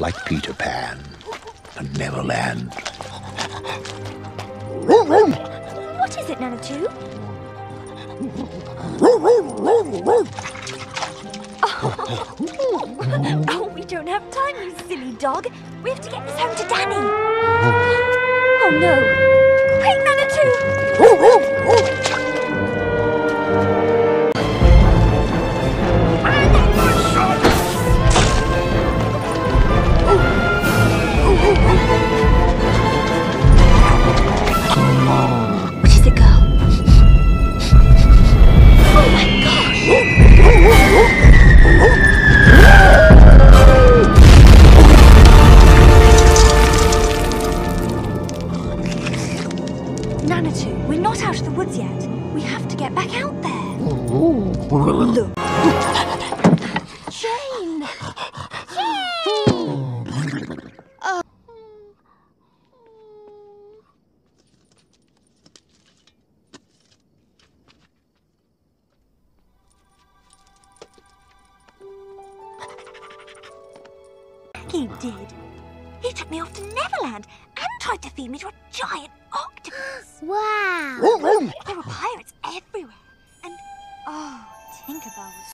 like Peter Pan and Neverland. What is it, Nana2? Oh. oh, we don't have time, you silly dog. We have to get this home to Danny. Oh no. Quick, Nana2! Nana II, we're not out of the woods yet. We have to get back out there. Look. Jane! He did. He took me off to Neverland and tried to feed me to a giant octopus. Wow. There were pirates everywhere. And, oh, Tinkerbell was